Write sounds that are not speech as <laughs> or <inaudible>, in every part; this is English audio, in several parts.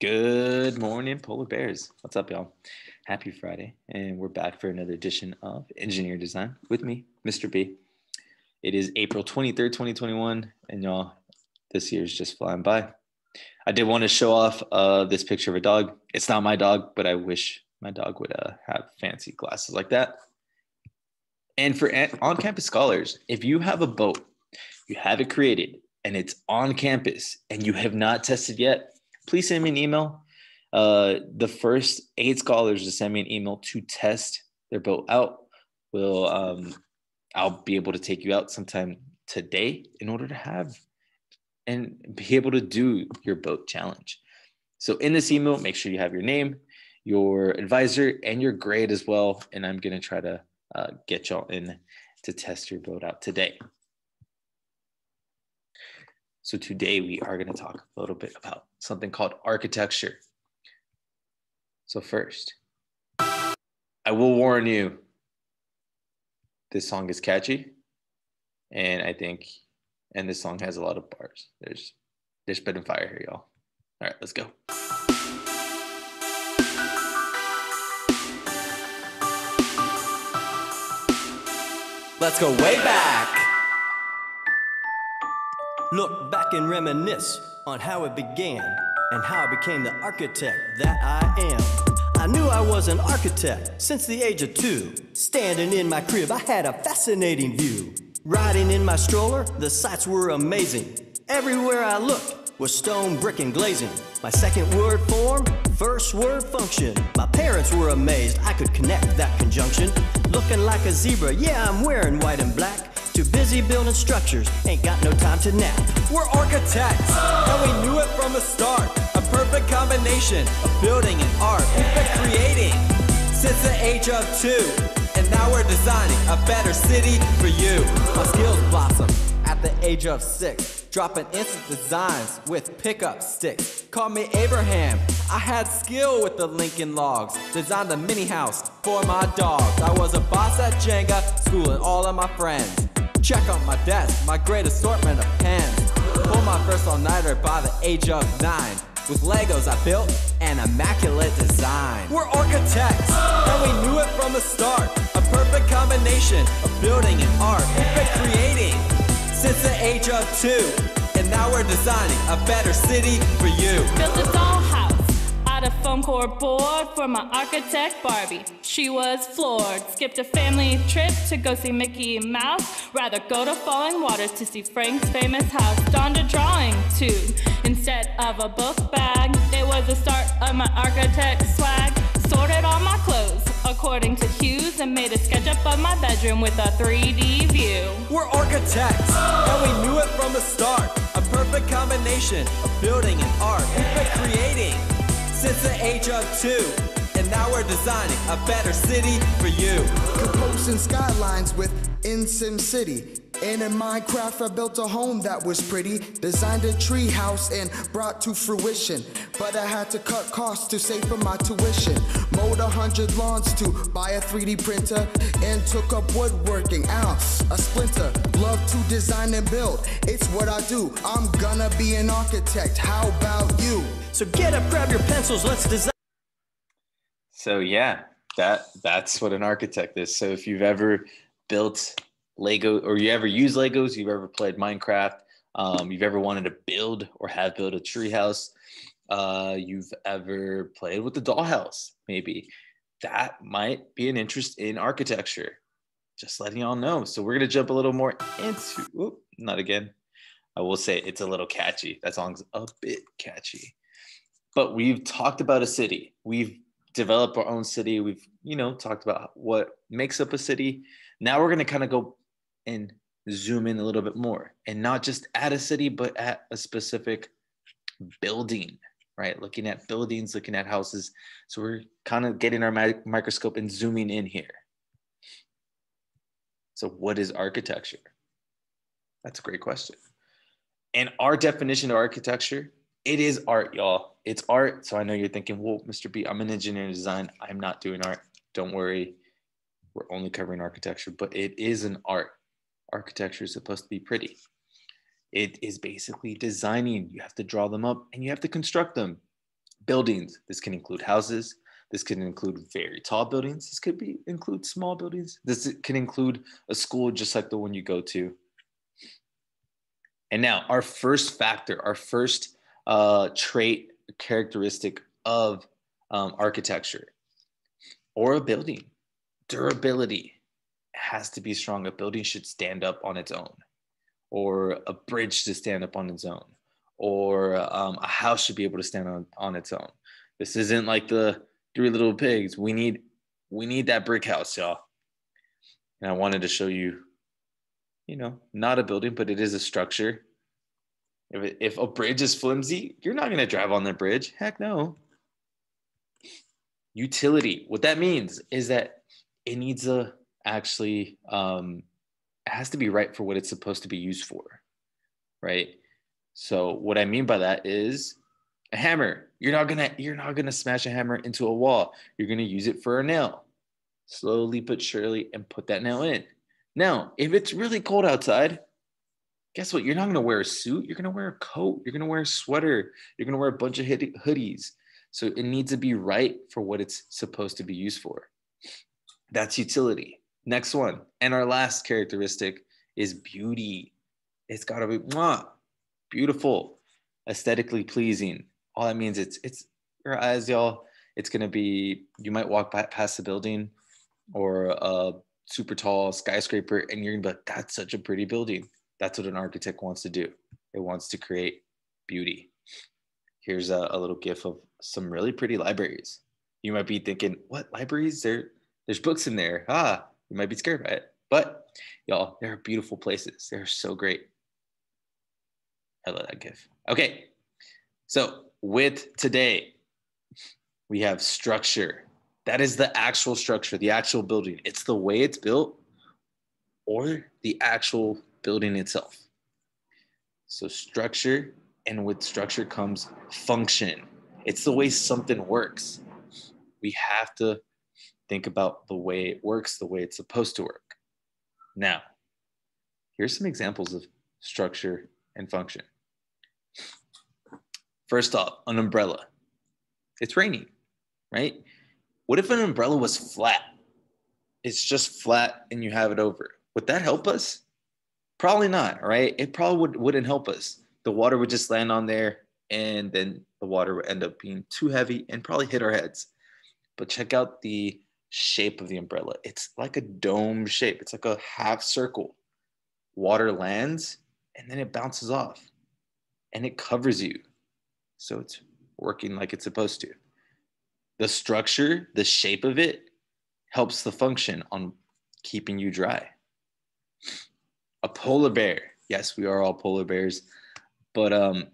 Good morning, Polar Bears. What's up, y'all? Happy Friday, and we're back for another edition of Engineer Design with me, Mr. B. It is April 23rd, 2021, and y'all, this year is just flying by. I did want to show off uh, this picture of a dog. It's not my dog, but I wish my dog would uh, have fancy glasses like that. And for on campus scholars, if you have a boat, you have it created, and it's on campus, and you have not tested yet, please send me an email. Uh, the first eight scholars to send me an email to test their boat out will um, I'll be able to take you out sometime today in order to have and be able to do your boat challenge. So in this email, make sure you have your name, your advisor, and your grade as well. And I'm gonna try to uh, get y'all in to test your boat out today. So today we are going to talk a little bit about something called architecture. So first, I will warn you, this song is catchy, and I think, and this song has a lot of bars. There's, there's spit and fire here, y'all. All right, let's go. Let's go way back. Look back and reminisce on how it began and how I became the architect that I am. I knew I was an architect since the age of two. Standing in my crib, I had a fascinating view. Riding in my stroller, the sights were amazing. Everywhere I looked was stone, brick, and glazing. My second word form, first word function. My parents were amazed I could connect that conjunction. Looking like a zebra, yeah, I'm wearing white and black. Too busy building structures, ain't got no time to nap. We're architects, and we knew it from the start. A perfect combination of building and art. We've been creating since the age of two, and now we're designing a better city for you. My skills blossom at the age of six. Dropping instant designs with pickup sticks. Call me Abraham. I had skill with the Lincoln logs. Designed a mini house for my dogs. I was a boss at Jenga, schooling all of my friends. Check on my desk, my great assortment of pens. Pull my first all-nighter by the age of nine. With Legos I built an immaculate design. We're architects, and we knew it from the start. A perfect combination of building and art. We've been creating since the age of two. And now we're designing a better city for you. A foam core board for my architect Barbie. She was floored. Skipped a family trip to go see Mickey Mouse. Rather go to Falling Waters to see Frank's famous house. Donned a drawing tube instead of a book bag. It was the start of my architect swag. Sorted all my clothes according to hues and made a SketchUp of my bedroom with a 3D view. We're architects, and we knew it from the start. A perfect combination of building and art. We've been creating since the age of two. And now we're designing a better city for you. Composing skylines with in Sim City. And in Minecraft, I built a home that was pretty. Designed a tree house and brought to fruition. But I had to cut costs to save for my tuition. Mowed a hundred lawns to buy a 3D printer. And took up woodworking, ounce, a splinter. Love to design and build. It's what I do. I'm gonna be an architect. How about you? So get up, grab your pencils, let's design. So yeah, that that's what an architect is. So if you've ever built Lego or you ever use Legos, you've ever played Minecraft, um, you've ever wanted to build or have built a treehouse, uh, you've ever played with the dollhouse, maybe that might be an interest in architecture. Just letting y'all know. So we're gonna jump a little more into. Not again. I will say it's a little catchy. That song's a bit catchy. But we've talked about a city. We've developed our own city. We've, you know, talked about what makes up a city. Now we're going to kind of go and zoom in a little bit more and not just at a city, but at a specific building, right? Looking at buildings, looking at houses. So we're kind of getting our microscope and zooming in here. So, what is architecture? That's a great question. And our definition of architecture, it is art, y'all. It's art. So I know you're thinking, well, Mr. B, I'm an engineer and design. I'm not doing art. Don't worry. We're only covering architecture, but it is an art architecture is supposed to be pretty. It is basically designing. You have to draw them up and you have to construct them. Buildings. This can include houses. This can include very tall buildings. This could be include small buildings. This can include a school just like the one you go to. And now our first factor, our first uh, trait characteristic of um, architecture or a building, durability has to be strong. A building should stand up on its own, or a bridge to stand up on its own, or um, a house should be able to stand on, on its own. This isn't like the three little pigs. We need we need that brick house, y'all. And I wanted to show you, you know, not a building, but it is a structure. If, if a bridge is flimsy, you're not going to drive on the bridge. Heck no. Utility. What that means is that it needs a actually um, it has to be right for what it's supposed to be used for, right? So what I mean by that is a hammer. You're not gonna you're not gonna smash a hammer into a wall. You're gonna use it for a nail, slowly but surely, and put that nail in. Now, if it's really cold outside, guess what? You're not gonna wear a suit. You're gonna wear a coat. You're gonna wear a sweater. You're gonna wear a bunch of hoodies. So it needs to be right for what it's supposed to be used for. That's utility. Next one. And our last characteristic is beauty. It's got to be mwah, beautiful, aesthetically pleasing. All that means it's it's your eyes, y'all. It's gonna be you might walk by, past the building or a super tall skyscraper, and you're gonna be like, "That's such a pretty building." That's what an architect wants to do. It wants to create beauty. Here's a, a little gif of some really pretty libraries. You might be thinking, "What libraries? There, there's books in there." Ah, you might be scared by it, but y'all, they're beautiful places. They're so great. I love that GIF. Okay, so with today, we have structure. That is the actual structure, the actual building. It's the way it's built or the actual building itself. So, structure, and with structure comes function. It's the way something works. We have to think about the way it works, the way it's supposed to work. Now, here's some examples of structure and function. First off, an umbrella. It's raining, right? What if an umbrella was flat? It's just flat and you have it over. Would that help us? Probably not, right? It probably would, wouldn't help us. The water would just land on there and then the water would end up being too heavy and probably hit our heads. But check out the shape of the umbrella. It's like a dome shape, it's like a half circle. Water lands and then it bounces off and it covers you. So it's working like it's supposed to. The structure, the shape of it helps the function on keeping you dry. A polar bear. Yes, we are all polar bears, but um,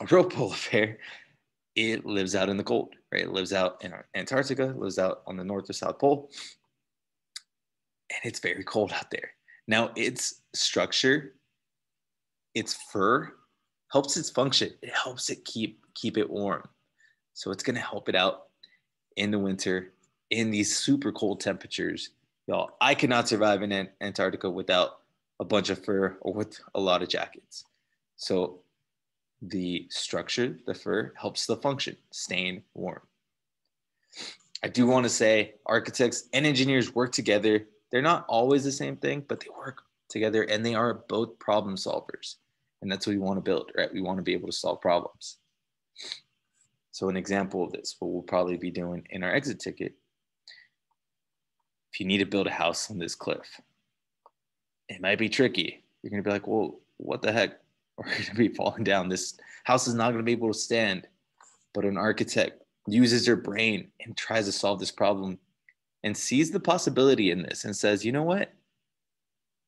a real <laughs> polar bear it lives out in the cold, right? It lives out in Antarctica, lives out on the North or South Pole, and it's very cold out there. Now, its structure, its fur, helps its function. It helps it keep keep it warm. So it's gonna help it out in the winter in these super cold temperatures. Y'all, I cannot survive in Antarctica without a bunch of fur or with a lot of jackets. So the structure, the fur, helps the function, staying warm. I do want to say architects and engineers work together. They're not always the same thing, but they work together and they are both problem solvers. And that's what we want to build, right? We want to be able to solve problems. So, an example of this, what we'll probably be doing in our exit ticket if you need to build a house on this cliff, it might be tricky. You're going to be like, well, what the heck? We're going to be falling down. This house is not going to be able to stand. But an architect uses their brain and tries to solve this problem and sees the possibility in this and says, you know what?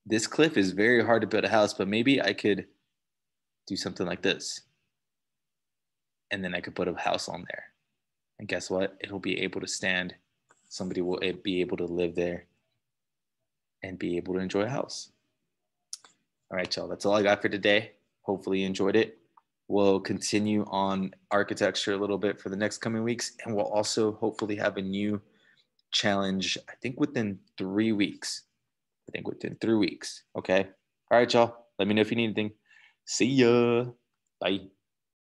This cliff is very hard to build a house, but maybe I could do something like this. And then I could put a house on there. And guess what? It'll be able to stand. Somebody will eh, be able to live there and be able to enjoy a house. All right, y'all. That's all I got for today. Hopefully, you enjoyed it. We'll continue on architecture a little bit for the next coming weeks, and we'll also hopefully have a new challenge, I think within three weeks. I think within three weeks. Okay. All right, y'all. Let me know if you need anything. See ya. Bye.